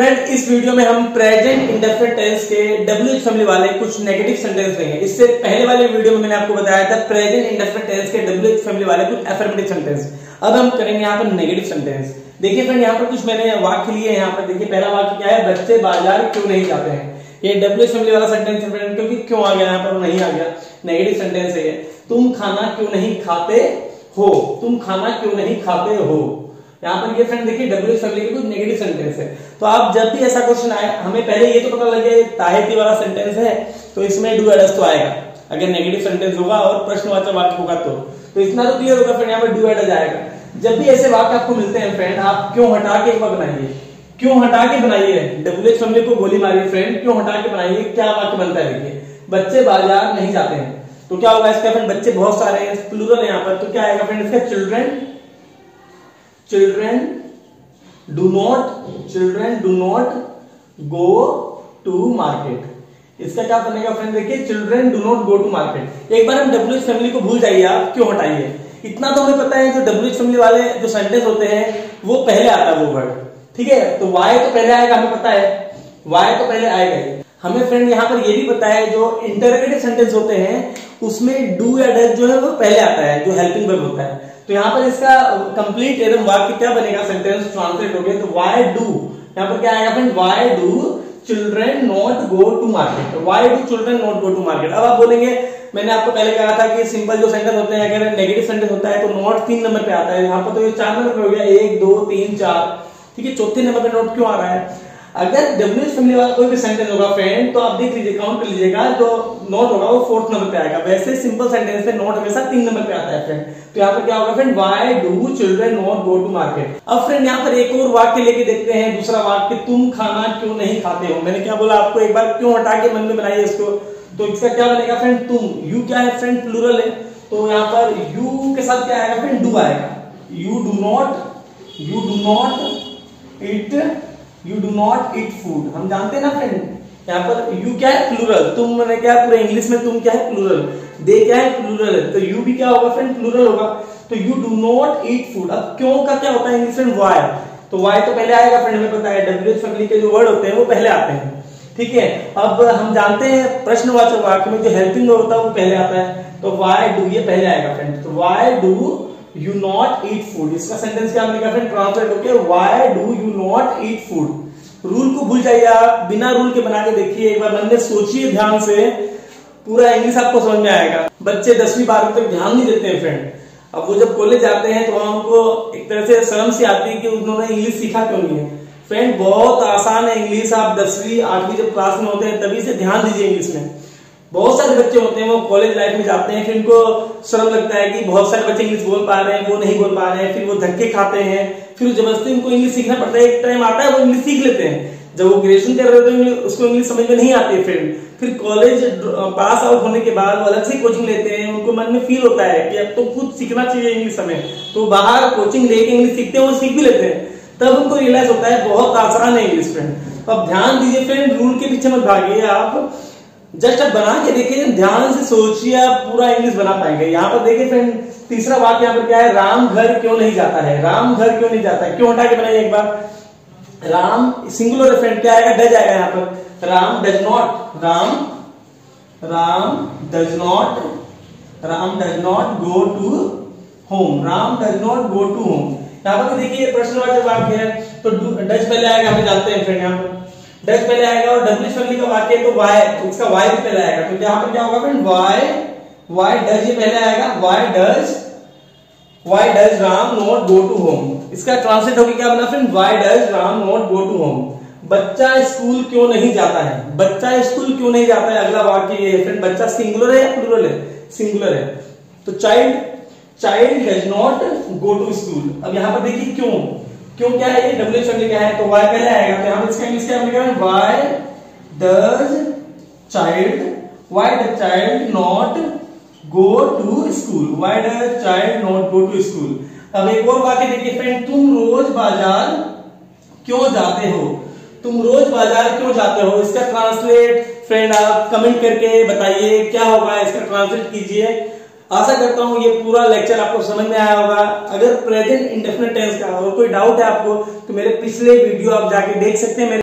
Friend इस video में हम प्रेजेंट इंडेफिनिट टेंस के डब्ल्यू फैमिली वाले कुछ नेगेटिव सेंटेंस लेंगे इससे पहले वाले वीडियो में मैंने आपको बताया था प्रेजेंट इंडेफिनिट टेंस के डब्ल्यू फैमिली वाले कुछ एफर्मेटिव सेंटेंस अब हम करेंगे यहाँ पर नेगेटिव सेंटेंस देखिए फ्रेंड यहाँ पर कुछ मैंने वाक्य लिए यहाँ पर देखिए पहला वाक्य क्या है? बच्चे बाज़ार क्यों नहीं जाते हैं? ये डब्ल्यू फैमिली वाला सेंटेंस है फ्रेंड क्योंकि क्यों आ गया? यहाँ पर नहीं आ गया। नेगेटिव सेंटेंस है तुम खाना क्यों नहीं खाते हो? तुम खाना क्यों नहीं खाते हो? यहाँ पर ये फ्रेंड देखिए डब्ल्यू फैमिली के कुछ नेगेटिव सेंटेंस है। तो आप जब भी ऐसा क्वेश्चन आए, हमें पहले ये तो पता लगे ताहेती वाला सेंटेंस है तो इसमें डू एडस तो आएगा। अगर नेगेटिव सेंटेंस होगा और प्रश्नवाचक वाक्य होगा तो। तो इतना तो क्लियर होगा फ्रेंड यहाँ पर डू एडस आएगा। जब भी ऐसे वाक्य आपको मिलते हैं फ्रेंड आप क्यों हटा के एक बार बनाइए? क्यों हटा के बनाइए? डब्ल्यू फैमिली को गोली मारिए फ्रेंड क्यों हटा के बनाइए? क्या वाक्य बनता है देखिए। बच्चे बाज़ार नहीं जाते हैं। तो क्या होगा इसका फ्रेंड बच्चे बहुत सारे हैं प्लूरल है यहाँ पर तो क्या आएगा फ्रेंड इसका children children do not, children do not go to market. इसका क्या बनेगा फ्रेंड देखिए children do not go to market एक बार हम डब्ल्यू एच फैमिली को भूल जाइए आप, क्यों हटाइए? इतना तो हमें पता है जो डब्ल्यू एच फैमिली वाले, जो सेंटेंस होते हैं, वो पहले आता है वो वर्ड ठीक है? तो वाई तो पहले आएगा, हमें पता है। वाई तो पहले आएगा हमें फ्रेंड यहाँ पर ये भी है जो इंटरगेटिव सेंटेंस होते हैं, उसमें डू या डज जो है वो पहले आता है, जो हेल्पिंग वर्ब होता है। तो यहाँ पर इसका कंप्लीट एवं वाक्य क्या बनेगा सेंटेंस ट्रांसलेट हो गया तो वाई डू यहाँ पर क्या आएगा friend why do children not go to market why do children not go to market अब आप बोलेंगे, मैंने आपको पहले कहा था कि सिंपल जो सेंटेंस होते हैं, अगर नेगेटिव सेंटेंस होता है तो नॉट तीन नंबर पे आता है। यहाँ पर तो ये चार नंबर पे हो गया, एक, दो, तीन, चार। ठीक है, चौथे नंबर पे नोट क्यों आ रहा है? अगर डब्ल्यू एच फैमिली वाला कोई भी सेंटेंस होगा फ्रेंड तो आप देख लीजिए काउंट कर लीजिएगा, जो नोट होगा वो फोर्थ नंबर पे आएगा। वैसे सिंपल सेंटेंस में नोट हमेशा तीन नंबर पे आता है फ्रेंड तो यहाँ पर क्या होगा friend why do children not go to market अब फ्रेंड यहाँ पर एक और वाक्य लेके देखते हैं, दूसरा वाक्य, तुम खाना क्यों नहीं खाते हो? मैंने क्या बोला आपको, एक बार क्यों हटा के मन में बनाइए इसको? तो इसका क्या बनेगा फ्रेंड तुम। यू क्या है फ्रेंड प्लूरल है. तो यहाँ पर यू के साथ क्या आएगा फ्रेंड डू आएगा। You do not you do not it you do not eat food हम जानते हैं ना फ्रेंड यहाँ पर यू क्या है? प्लूरल तुम मैंने क्या पूरे इंग्लिश में तुम क्या है? प्लूरल दे क्या है? प्लूरल तो यू भी क्या होगा फ्रेंड प्लूरल होगा. तो you do not eat food अब क्यों? का क्या होता है इंग्लिश में? वाई तो वाई तो पहले आएगा फ्रेंड हमें पता है डब्ल्यू एच फैमिली के जो वर्ड होते हैं, वो पहले आते हैं। ठीक है? अब हम जानते हैं प्रश्नवाचक वाक्य में जो हेल्पिंग होता है, वो पहले आता है। तो वाई डू ये पहले आएगा फ्रेंड तो why do you not eat food इसका सेंटेंस क्या बनेगा फ्रेंड ट्रांसलेट होकर why do you not eat food rule को भूल जाइए आप। बिना रूल के बना के देखिए, एक बार मन सोचिए ध्यान से। पूरा इंग्लिश आपको समझ में आएगा। बच्चे दसवीं बारहवीं तक ध्यान नहीं देते हैं फ्रेंड अब वो जब कॉलेज जाते हैं तो वहाँ उनको एक तरह से शर्म सी आती है कि उन्होंने इंग्लिश सीखा क्यों नहीं है। फ्रेंड बहुत आसान है इंग्लिश आप दसवीं, आठवीं जब क्लास में होते हैं, तभी से ध्यान दीजिए इंग्लिश में। बहुत सारे बच्चे होते हैं, वो कॉलेज लाइफ में जाते हैं, फिर उनको शर्म लगता है कि बहुत सारे बच्चे इंग्लिश बोल पा रहे हैं, वो नहीं बोल पा रहे हैं, फिर वो धक्के खाते हैं, फिर ज़बरदस्ती उनको इंग्लिश सीखना पड़ता है, एक टाइम आता है, वो इंग्लिश सीख लेते हैं। जब वो ग्रेजुएशन कर रहे थे तो उसको इंग्लिश समझ में नहीं आती है फ्रेंड फिर कॉलेज पास आउट होने के बाद वो अलग से कोचिंग लेते हैं, उनको मन में फील होता है कि अब तो खुद सीखना चाहिए इंग्लिश हमें। तो बाहर कोचिंग लेके इंग्लिश सीखते हैं, वो सीख भी लेते हैं। तब उनको रियलाइज़ होता है, बहुत आसान है इंग्लिश फ्रेंड अब ध्यान दीजिए फ्रेंड रूल के पीछे मत भागिए आप। जस्ट आप बना के देखिए ध्यान से सोचिए, आप पूरा इंग्लिश बना पाएँगे। यहाँ पर देखिए फ्रेंड तीसरा वाक्य यहाँ पर क्या है? राम घर क्यों नहीं जाता है? राम घर क्यों नहीं जाता है? क्यों हटा के बनाइए एक बार। राम सिंगुलर फ्रेंड क्या आएगा? डज आएगा यहाँ पर। Ram does not. Ram Ram does not. Ram does not go to home. Ram does not go to home. यहाँ पर देखिए प्रश्नवाचक वाक्य है। तो डज पहले आएगा हमें जानते हैं फ्रेंड यहाँ पर। डज पहले आएगा और डब्ल्यू फैमिली का वाक्य तो वाई इसका वाई भी पहले आएगा। तो यहाँ पर क्या होगा फ्रेंड वाई वाई डज ये पहले आएगा। Why does why does Ram not go to home इसका ट्रांसलेट होगी क्या बना friend why does Ram not go to home बच्चा स्कूल क्यों नहीं जाता है? बच्चा स्कूल क्यों नहीं जाता है? अगला वाक्य ये फ्रेंड बच्चा सिंगुलर है या प्लूरल है? सिंगुलर है। तो child child does not go to school अब यहाँ पर देखिए क्यों? क्यों? क्या है ये डब्ल्यू फैमिली क्या है? तो वाई पहले आएगा तो यहाँ पर इसका इंग्लिश क्या लिखा why does child why the child not go to school why does child not go to school अब एक और वाक्य देखिए फ्रेंड तुम रोज बाज़ार क्यों जाते हो? तुम रोज बाज़ार क्यों जाते हो? इसका ट्रांसलेट फ्रेंड आप कमेंट करके बताइए, क्या होगा? इसका ट्रांसलेट कीजिए। आशा करता हूँ ये पूरा लेक्चर आपको समझ में आया होगा। अगर प्रेजेंट इंडेफिनेट टेंस का और कोई डाउट है आपको तो मेरे पिछले वीडियो आप जाके देख सकते हैं।